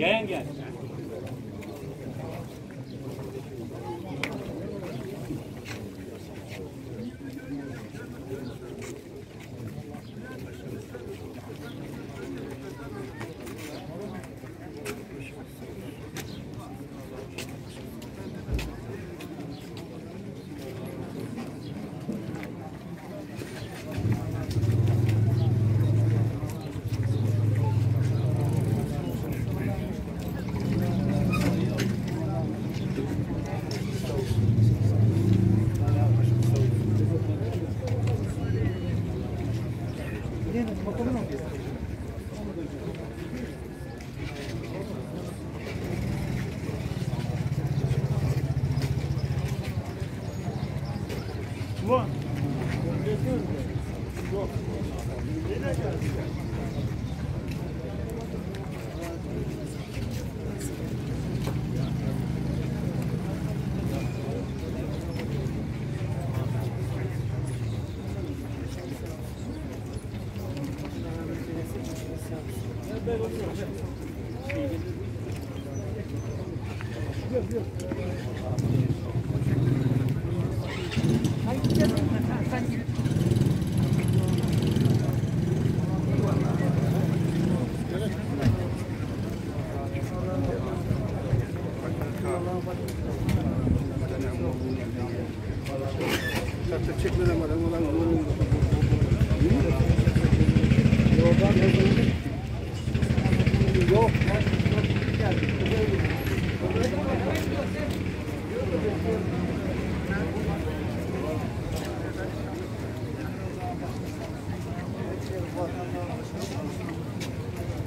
Gel gel. Kurban. Yok yok. Yok. Yok. Yok.